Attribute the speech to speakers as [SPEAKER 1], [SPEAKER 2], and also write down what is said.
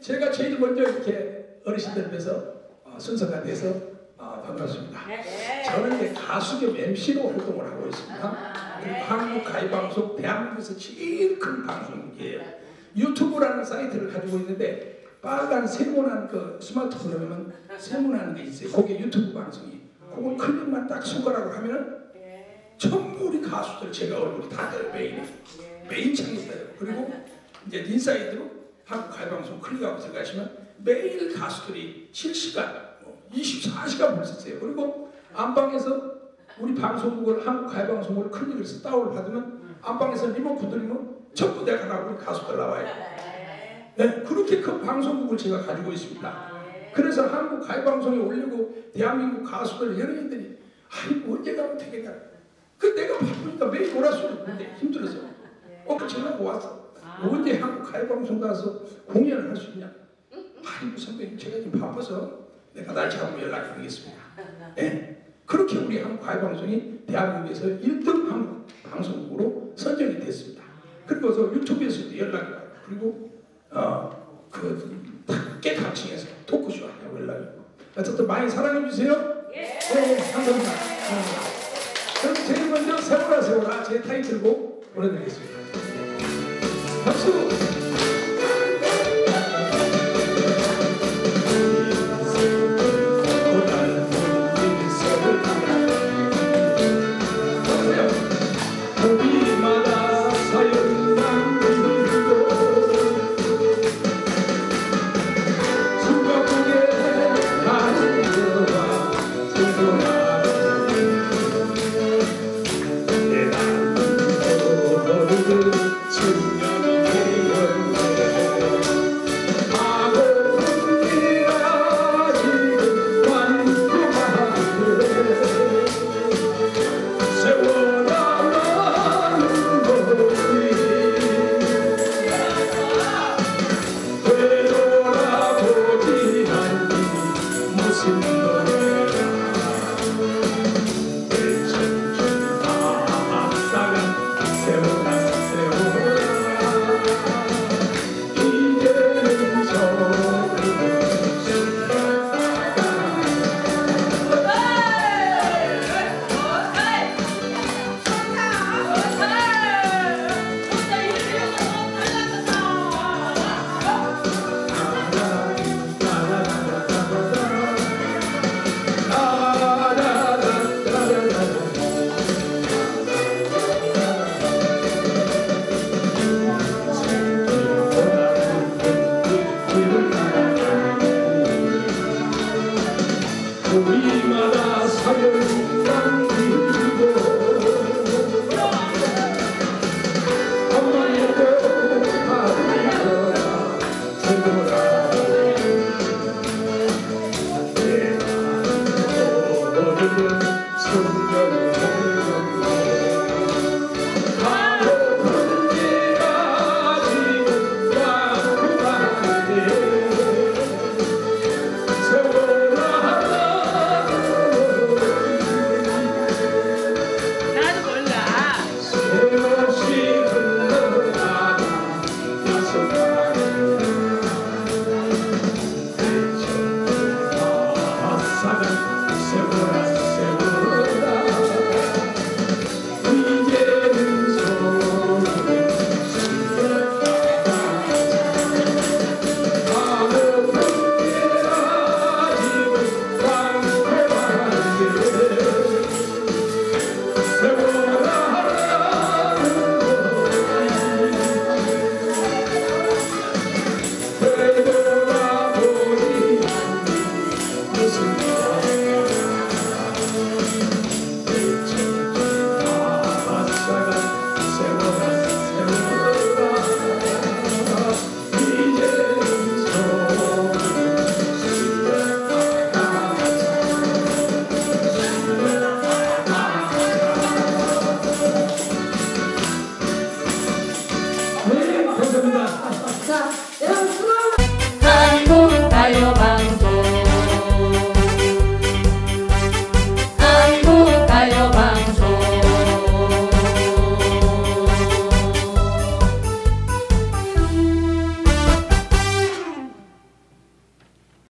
[SPEAKER 1] 제가 제일 먼저 이렇게 어르신들 앞에서 어, 순서가 돼서 어, 반갑습니다. 저는 이제 가수 겸 MC로 활동을 하고 있습니다. 그리고 한국 가요방송 대한민국에서 제일 큰 방송이에요. 유튜브라는 사이트를 가지고 있는데 빨간 세모난 그 스마트폰에 보면 세모나는 게 있어요. 거기에 유튜브 방송이. 그거 클릭만 딱 손가락으로 하면은 전부 우리 가수들 제가 얼굴이 다들 메인에 메인 창이 있어요. 그리고 이제 인사이드로 한국 가요방송 클릭하고 들어가시면 매일 가수들이 실시간 뭐 24시간 볼수 있어요. 그리고 안방에서 우리 방송국을 한국 가요방송을 클릭을 해서 다운을 받으면 안방에서 리모컨 돌리면 전부 내가 나고 가수들 나와요. 네, 그렇게 큰 방송국을 제가 가지고 있습니다. 그래서 한국 가요방송에 올리고 대한민국 가수들 연예인들이 아이고 언제 가면 되겠다. 그 내가 바쁘니까 매일 있는데 힘들어서 어 전화가 왔어. 언제 한국 가요방송 가서 공연을 할 수 있냐? 아이고 선배님 제가 지금 바빠서 내가 날 잡으면 연락드리겠습니다. 네. 그렇게 우리 한국 가요방송이 대한민국에서 1등 한국 방송국으로 선정이 됐습니다. 그리고서 유튜브에서도 연락이 와요. 그리고 어, 그 밖에 각층에서 토크쇼 하냐고 연락이 오고 어쨌든 많이 사랑해 주세요. 네, 감사합니다. 네. 그럼 제일 먼저 세월아 세월아 제 타이틀곡 보내드리겠습니다. 박수! Sundar